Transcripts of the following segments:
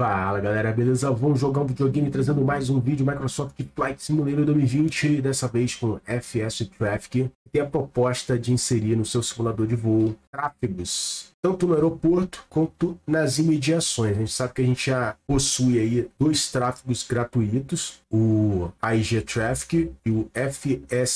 Fala galera, beleza? Vamos jogar um videogame trazendo mais um vídeo Microsoft Flight Simulator 2020, dessa vez com FS Traffic. Tem a proposta de inserir no seu simulador de voo tráfegos, tanto no aeroporto quanto nas imediações. A gente sabe que a gente já possui aí dois tráfegos gratuitos, o AIG Traffic e o FSLTL,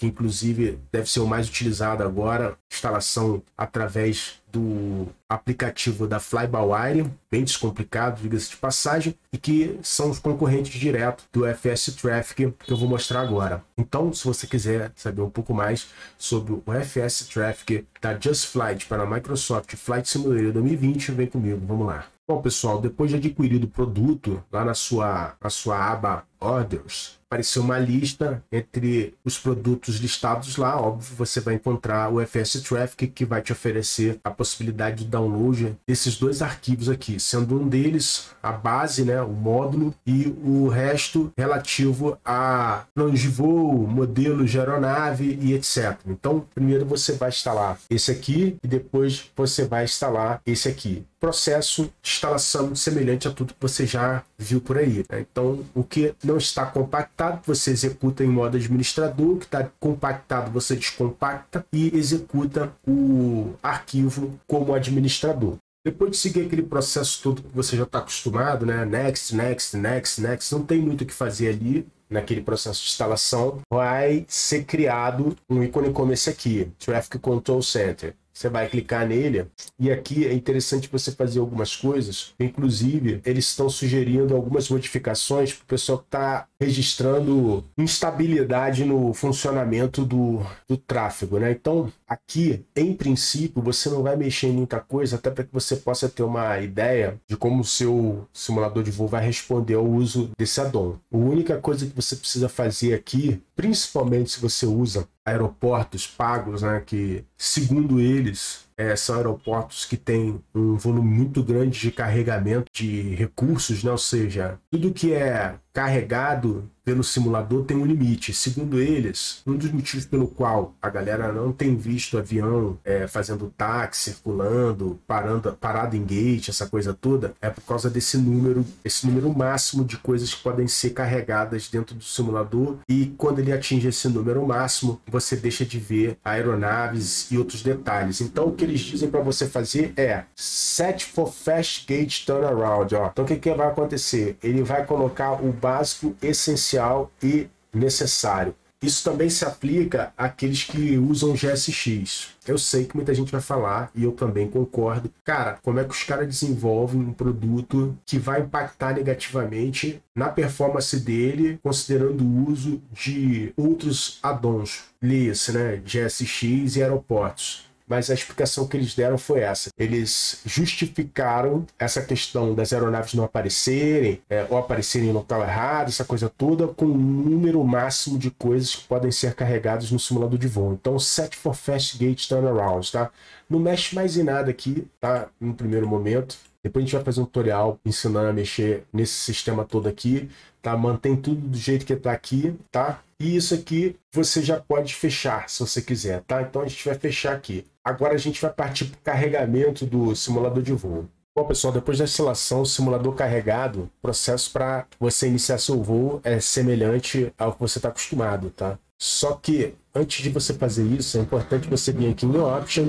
que inclusive deve ser o mais utilizado agora, instalação através do aplicativo da Fly-by-Wire, bem descomplicado, diga-se de passagem, e que são os concorrentes direto do FS Traffic que eu vou mostrar agora. Então, se você quiser saber um pouco mais sobre o FS Traffic da Just Flight para a Microsoft Flight Simulator 2020, vem comigo, vamos lá. Bom, pessoal, depois de adquirido o produto, lá na sua, na sua aba Orders, apareceu uma lista entre os produtos listados lá. Óbvio, você vai encontrar o FS Traffic, que vai te oferecer a possibilidade de download desses dois arquivos aqui, sendo um deles a base, né, o módulo, e o resto relativo a planos de voo, modelos de aeronave e etc. Então, primeiro você vai instalar esse aqui e depois você vai instalar esse aqui processo de instalação semelhante a tudo que você já viu por aí. Né? Então, o que não está compactado, você executa em modo administrador, o que está compactado, você descompacta e executa o arquivo como administrador. Depois de seguir aquele processo todo que você já está acostumado, né? Next, next, next, next, não tem muito o que fazer ali naquele processo de instalação, vai ser criado um ícone como esse aqui, Traffic Control Center. Você vai clicar nele e aqui é interessante você fazer algumas coisas. Inclusive, eles estão sugerindo algumas modificações para o pessoal que está registrando instabilidade no funcionamento do, do tráfego, né? Então, aqui, em princípio, você não vai mexer em muita coisa, até para que você possa ter uma ideia de como o seu simulador de voo vai responder ao uso desse addon. A única coisa que você precisa fazer aqui, principalmente se você usa aeroportos pagos, né, que segundo eles é, são aeroportos que têm um volume muito grande de carregamento de recursos, né? ou seja, tudo que é carregado pelo simulador tem um limite. Segundo eles, um dos motivos pelo qual a galera não tem visto avião é, fazendo táxi, circulando, parando, parado em gate, essa coisa toda, é por causa desse número, esse número máximo de coisas que podem ser carregadas dentro do simulador. E quando ele atinge esse número máximo, você deixa de ver aeronaves e outros detalhes. Então, o que eles dizem para você fazer é set for fast gate turnaround. Ó. Então, o que, que vai acontecer? Ele vai colocar o básico, essencial e necessário. Isso também se aplica àqueles que usam GSX. Eu sei que muita gente vai falar, e eu também concordo. Cara, como é que os caras desenvolvem um produto que vai impactar negativamente na performance dele, considerando o uso de outros addons, leia-se, né? GSX e aeroportos mas a explicação que eles deram foi essa. Eles justificaram essa questão das aeronaves não aparecerem, é, ou aparecerem no local errado, essa coisa toda, com um número máximo de coisas que podem ser carregadas no simulador de voo. Então, set for fast gate turnarounds, tá? Não mexe mais em nada aqui, tá? No primeiro momento. Depois a gente vai fazer um tutorial ensinando a mexer nesse sistema todo aqui, tá? Mantém tudo do jeito que está aqui, tá? E isso aqui você já pode fechar se você quiser, tá? Então a gente vai fechar aqui. Agora a gente vai partir para o carregamento do simulador de voo. Bom, pessoal, depois da instalação, o simulador carregado, o processo para você iniciar seu voo é semelhante ao que você está acostumado, tá? Só que antes de você fazer isso, é importante você vir aqui em Option,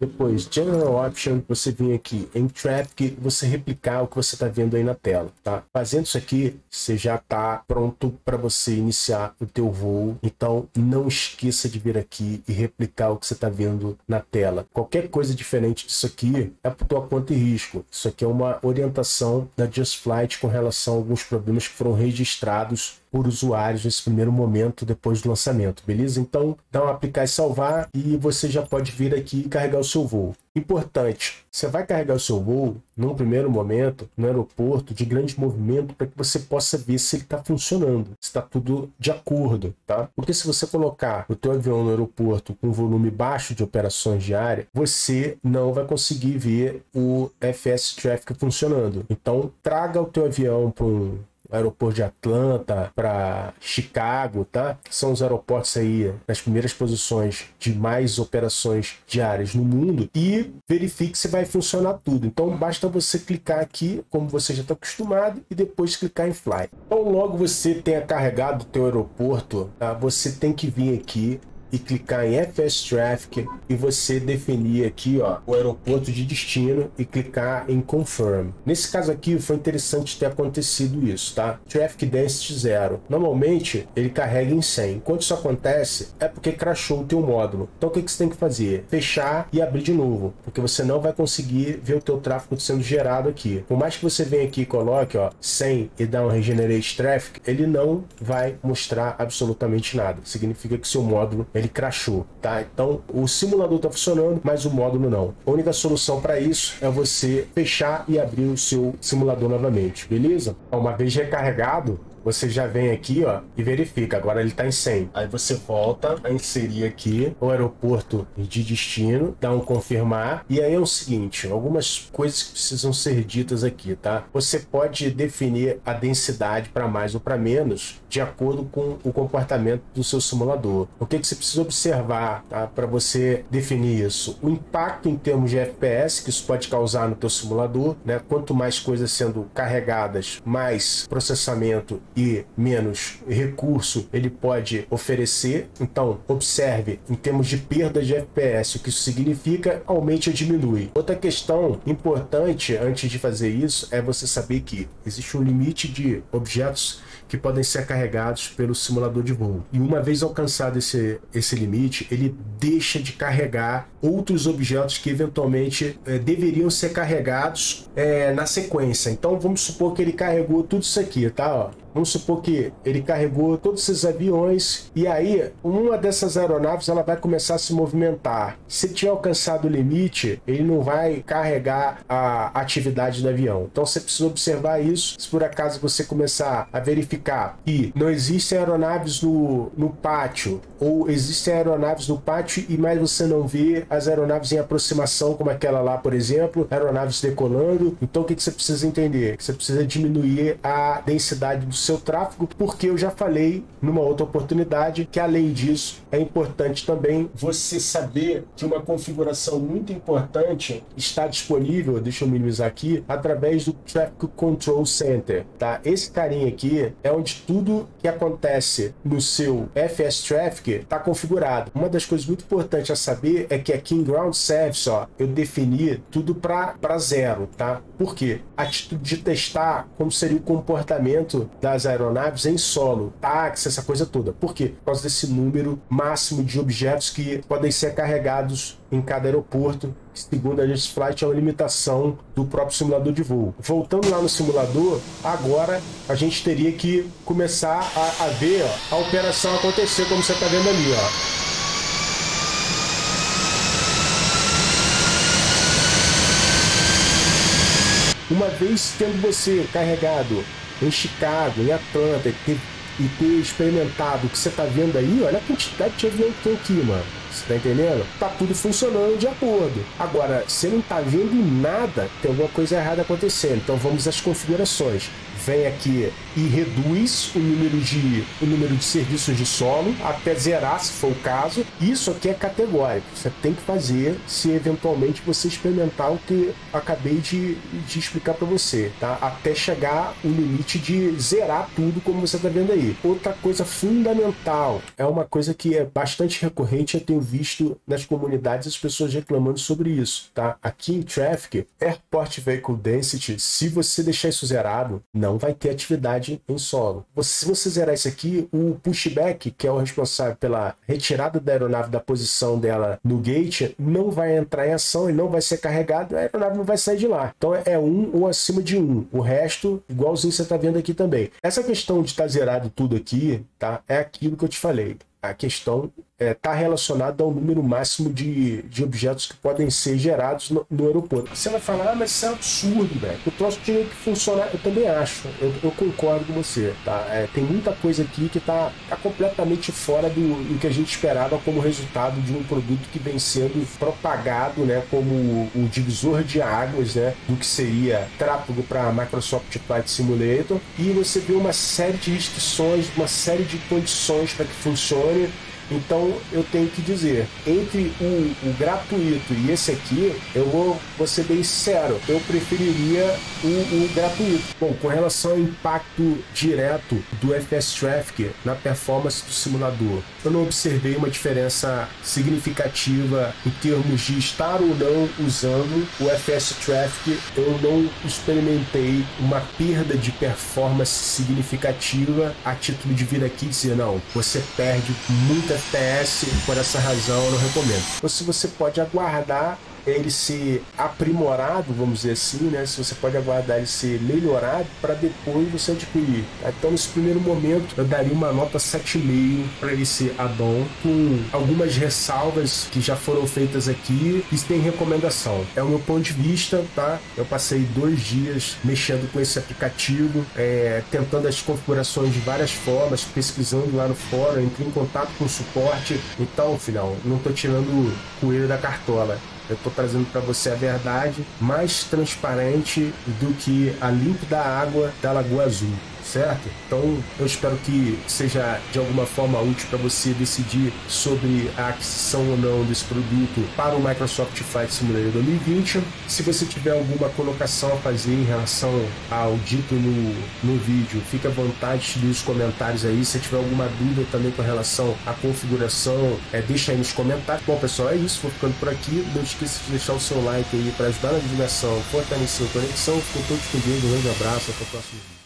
depois General Option, você vir aqui em Traffic, você replicar o que você está vendo aí na tela, tá? Fazendo isso aqui, você já está pronto para você iniciar o teu voo. Então, não esqueça de vir aqui e replicar o que você está vendo na tela. Qualquer coisa diferente disso aqui é por tua conta e risco. Isso aqui é uma orientação da Just Flight com relação a alguns problemas que foram registrados por usuários nesse primeiro momento depois do lançamento, beleza? Então, dá um aplicar e salvar e você já pode vir aqui e carregar o seu voo. Importante, você vai carregar o seu voo num primeiro momento no aeroporto de grande movimento para que você possa ver se ele está funcionando, se está tudo de acordo, tá? Porque se você colocar o teu avião no aeroporto com volume baixo de operações diárias, você não vai conseguir ver o FS Traffic funcionando. Então, traga o teu avião para um aeroporto de Atlanta, para Chicago, tá? São os aeroportos aí nas primeiras posições de mais operações diárias no mundo e verifique se vai funcionar tudo. Então basta você clicar aqui, como você já está acostumado, e depois clicar em Fly. Então logo você tenha carregado o teu aeroporto, tá? você tem que vir aqui e clicar em FS Traffic e você definir aqui ó, o aeroporto de destino e clicar em Confirm. Nesse caso aqui foi interessante ter acontecido isso, tá? Traffic Density 0. Normalmente ele carrega em 100. Quando isso acontece é porque crashou o teu módulo. Então o que, que você tem que fazer? Fechar e abrir de novo, porque você não vai conseguir ver o teu tráfego sendo gerado aqui. Por mais que você venha aqui e coloque ó, 100 e dá um Regenerate Traffic, ele não vai mostrar absolutamente nada. Significa que seu módulo ele crashou, tá? Então o simulador está funcionando, mas o módulo não. A única solução para isso é você fechar e abrir o seu simulador novamente, beleza? Uma vez recarregado, você já vem aqui ó, e verifica. Agora ele está em 100. Aí você volta a inserir aqui o aeroporto de destino, dá um confirmar. E aí é o seguinte: algumas coisas que precisam ser ditas aqui, tá? Você pode definir a densidade para mais ou para menos de acordo com o comportamento do seu simulador. O que, que você precisa observar tá? para você definir isso? O impacto em termos de FPS que isso pode causar no teu simulador, né? Quanto mais coisas sendo carregadas, mais processamento e menos recurso ele pode oferecer. Então, observe em termos de perda de FPS, o que isso significa, aumente ou diminui. Outra questão importante antes de fazer isso é você saber que existe um limite de objetos que podem ser carregados pelo simulador de voo. E uma vez alcançado esse, esse limite, ele deixa de carregar outros objetos que eventualmente é, deveriam ser carregados é, na sequência. Então vamos supor que ele carregou tudo isso aqui, tá? Ó. Vamos supor que ele carregou todos esses aviões e aí uma dessas aeronaves ela vai começar a se movimentar. Se tiver alcançado o limite, ele não vai carregar a atividade do avião. Então você precisa observar isso. Se por acaso você começar a verificar que não existem aeronaves no, no pátio ou existem aeronaves no pátio e mais você não vê as aeronaves em aproximação, como aquela lá, por exemplo, aeronaves decolando. Então o que, que você precisa entender? Que você precisa diminuir a densidade do seu tráfego, porque eu já falei numa outra oportunidade que além disso é importante também você saber que uma configuração muito importante está disponível, deixa eu minimizar aqui, através do Traffic Control Center, tá? Esse carinha aqui é onde tudo que acontece no seu FS Traffic está configurado. Uma das coisas muito importantes a saber é que aqui em Ground Service, ó, eu defini tudo para zero, tá? Por quê? Atitude de testar como seria o comportamento das aeronaves em solo, táxi, essa coisa toda. Por quê? Por causa desse número máximo de objetos que podem ser carregados em cada aeroporto, segundo a gente Flight é uma limitação do próprio simulador de voo. Voltando lá no simulador, agora a gente teria que começar a, a ver ó, a operação acontecer, como você está vendo ali. Ó. Uma vez tendo você carregado em Chicago, em Atlanta, e ter experimentado o que você está vendo aí, olha a quantidade de avião que tem aqui, mano. Você tá entendendo? Tá tudo funcionando de acordo. Agora, você não tá vendo nada, tem alguma coisa errada acontecendo. Então vamos às configurações vem aqui e reduz o número de, o número de serviços de solo até zerar, se for o caso. Isso aqui é categórico. Você tem que fazer se eventualmente você experimentar o que acabei de, de explicar para você, tá? Até chegar o limite de zerar tudo, como você está vendo aí. Outra coisa fundamental é uma coisa que é bastante recorrente, eu tenho visto nas comunidades as pessoas reclamando sobre isso, tá? Aqui em Traffic, Airport Vehicle Density, se você deixar isso zerado, não não vai ter atividade em solo. Se você zerar isso aqui, o pushback, que é o responsável pela retirada da aeronave da posição dela no gate, não vai entrar em ação e não vai ser carregado, a aeronave não vai sair de lá. Então é um ou acima de um. O resto, igualzinho você está vendo aqui também. Essa questão de estar tá zerado tudo aqui, tá? É aquilo que eu te falei. A questão está é, tá relacionado ao número máximo de, de objetos que podem ser gerados no, no aeroporto. Você vai falar, ah, mas isso é absurdo, velho. O troço tinha que funcionar. Eu também acho. Eu, eu concordo com você, tá? É, tem muita coisa aqui que está tá completamente fora do, do, que a gente esperava como resultado de um produto que vem sendo propagado, né, como o divisor de águas, né, do que seria tráfego para Microsoft Flight Simulator. E você vê uma série de restrições, uma série de condições para que funcione então eu tenho que dizer, entre o, o gratuito e esse aqui, eu vou, vou ser bem sincero, eu preferiria o, o, gratuito. Bom, com relação ao impacto direto do FS Traffic na performance do simulador, eu não observei uma diferença significativa em termos de estar ou não usando o FS Traffic. Eu não experimentei uma perda de performance significativa a título de vir aqui dizer, não, você perde muita FPS, por essa razão eu não recomendo. Ou se você pode aguardar ele ser aprimorado, vamos dizer assim, né? Se você pode aguardar ele ser melhorado para depois você adquirir. Então, nesse primeiro momento, eu daria uma nota 7,5 para ele ser add-on, com algumas ressalvas que já foram feitas aqui e tem recomendação. É o meu ponto de vista, tá? Eu passei dois dias mexendo com esse aplicativo, é, tentando as configurações de várias formas, pesquisando lá no fórum, entrei em contato com o suporte. Então, filhão, não tô tirando coelho da cartola. Eu estou trazendo para você a verdade mais transparente do que a límpida água da Lagoa Azul certo? Então eu espero que seja de alguma forma útil para você decidir sobre a aquisição ou não desse produto para o Microsoft Flight Simulator 2020. Se você tiver alguma colocação a fazer em relação ao dito no, no vídeo, fique à vontade de nos comentários aí. Se tiver alguma dúvida também com relação à configuração, é, deixa aí nos comentários. Bom pessoal, é isso. Vou ficando por aqui. Não esqueça de deixar o seu like aí para ajudar na divulgação, fortalecer a conexão. Fico todos com Deus. Um grande abraço. Até o próximo vídeo.